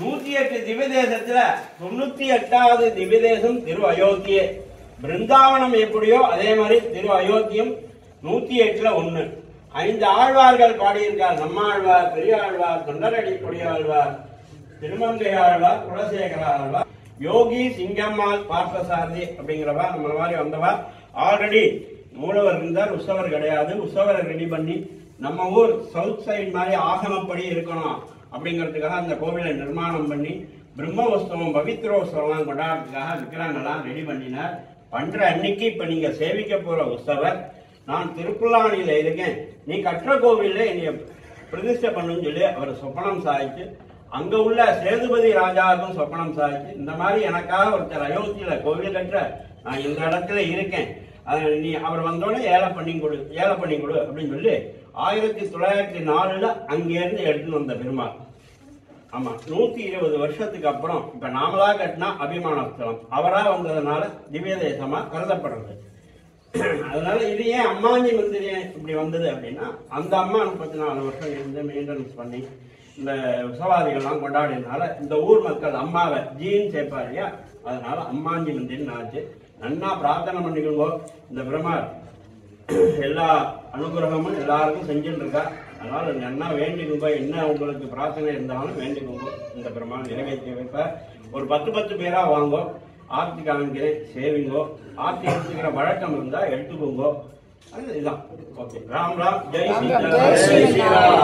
நூத்தி எட்டு திவ்யதேசத்துல தொண்ணூத்தி எட்டாவது திவ்யதேசம் திரு அயோத்தியே. பிருந்தாவனம் எப்படியோ அதே மாதிரி திரு அயோத்தியம் நூத்தி எட்டுல ஒண்ணு. ஐந்து ஆழ்வார்கள் பாடியிருக்கார். நம்மாழ்வார் பெரியாழ்வார் தொண்டரடி கொடியாழ்வார் திருமங்கை ஆழ்வார் குலசேகர ஆழ்வார் யோகி சிங்கம்மாள் பார்த்தசாரதி அப்படிங்கிறவா நம்மள மாதிரி வந்தவா. ஆல்ரெடி மூலவர் இருந்தார் உற்சவர் கிடையாது. உற்சவரை ரெடி பண்ணி நம்ம ஊர் சவுத் சைடு மாதிரி ஆகமப்படி இருக்கணும் அப்படிங்கிறதுக்காக அந்த கோவிலை நிர்மாணம் பண்ணி பிரம்மோத்சவம் பவித்ரோத்சவம்லாம் கொண்டாடுறதுக்காக விக்கிரங்கெல்லாம் ரெடி பண்ணினார். பண்ற அன்னைக்கு இப்ப நீங்க சேவிக்க போற உற்சவர் நான் திருப்புல்லானியில இருக்கேன். நீ கற்ற கோவில்ல என்னைய பிரதிஷ்டை பண்ணுன்னு சொல்லி அவர் சொப்பனம் சாய்ச்சு அங்க உள்ள சேதுபதி ராஜாவுக்கும் சொப்பனம் சாய்ச்சு இந்த மாதிரி எனக்காக ஒருத்தர் அயோத்தியில கோவில் கற்ற நான் இந்த இடத்துல இருக்கேன். நீ அவர் வந்தோடனே ஏழை பண்ணி கொடு ஏழை பண்ணி கொடு அப்படின்னு சொல்லி ஆயிரத்தி தொள்ளாயிரத்தி நாலுல அங்கேருந்து எடுத்துன்னு வந்த பெருமாள். ஆமா நூத்தி இருபது வருஷத்துக்கு அப்புறம் இப்ப நாமளா கட்டினா அபிமானஸ்தலம். அவரா வந்ததுனால திவ்ய தேசமா கருதப்படுறது. அதனால இது ஏன் அம்மாஞ்சி மந்திரி இப்படி வந்தது அப்படின்னா அந்த அம்மா முப்பத்தி நாலு வருஷம் இருந்து மெயின்டெனன்ஸ் பண்ணி இந்த உசவாதிகள்லாம் கொண்டாடினால இந்த ஊர் மக்கள் அம்மாவை ஜீன் சேர்ப்பார் இல்லையா? அதனால அம்மாஞ்சி மந்திரின்னு ஆச்சு. நன்னா பிரார்த்தனை பண்ணிக்கோங்க. இந்த பிரம்மார் எல்லா அனுகிரகமும் எல்லாருக்கும் செஞ்சுட்டு இருக்கா அதனால நன்னா வேண்டிக்கோங்க. என்ன உங்களுக்கு பிரார்த்தனை இருந்தாலும் வேண்டிக்கோங்க. இந்த பிரம்மா நிறைவேற்றி வைப்ப ஒரு பத்து பத்து பேரா வாங்கோ. ஆர்த்தி காமிக்கிறேன் சேவிங்கோ. ஆர்த்தி எடுத்துக்கிற வழக்கம் இருந்தா எடுத்துக்கோங்க. இதுதான். ஓகே. ராம் ராம். ஜெய் ஸ்ரீராம்.